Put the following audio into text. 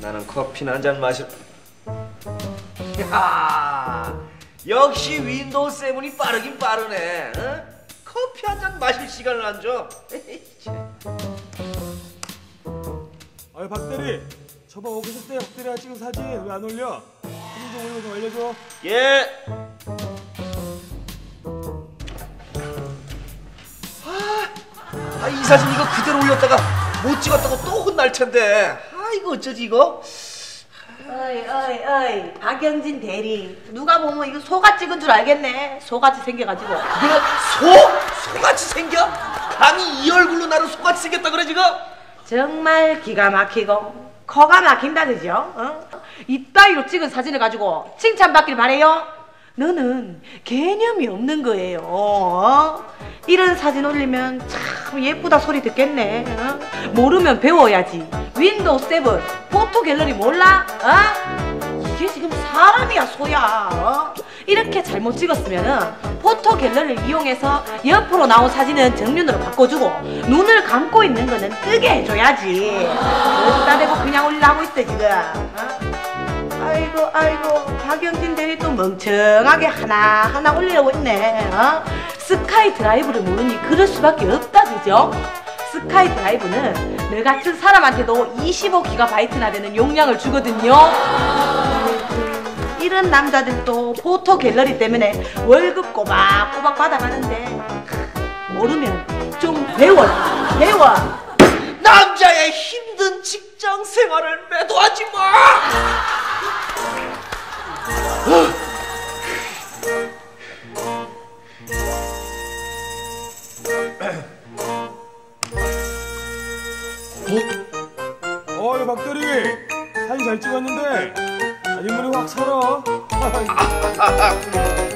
나는 커피나 한 잔 마실. 야, 역시 윈도우 세븐이 빠르긴 빠르네. 어? 커피 한 잔 마실 시간을 안 줘. 아유 박대리 저번 오셨을 때 박대리가 찍은 사진 왜 안 올려? 사진 좀 올려 좀 알려줘 예. 아, 이 사진 이거 그대로 올렸다가 못 찍었다고 또 혼날 텐데. 아, 이거 어쩌지 이거? 어이 어이 어이 박영진 대리 누가 보면 이거 소가 찍은 줄 알겠네 소같이 생겨가지고 이거 소? 소같이 생겨? 감히 이 얼굴로 나를 소같이 생겼다 그래 지금? 정말 기가 막히고 코가 막힌다 그죠? 어? 이따위로 찍은 사진을 가지고 칭찬받길 바래요 너는 개념이 없는 거예요 어? 이런 사진 올리면 참 예쁘다 소리 듣겠네 어? 모르면 배워야지 윈도우 7 포토 갤러리 몰라? 어? 이게 지금 사람이야 소야 어? 이렇게 잘못 찍었으면 포토 갤러리를 이용해서 옆으로 나온 사진은 정면으로 바꿔주고 눈을 감고 있는 거는 뜨게 해줘야지 어디다 대고 그냥 올리려고 있어 지금 어? 아이고 아이고 박영진 대리 또 멍청하게 하나하나 올리려고 있네 어? 스카이 드라이브를 모르니 그럴 수밖에 없다 그죠? 스카이 드라이브는 너 같은 사람한테도 25GB나 되는 용량을 주거든요 이런 남자들도 포토 갤러리 때문에 월급 꼬박꼬박 받아가는데 모르면 좀 배워라 배워 남자의 힘든 직장 생활을 매도하지 마. 어이 박대리. 사진 잘 찍었는데. 아, 인물이 확 살아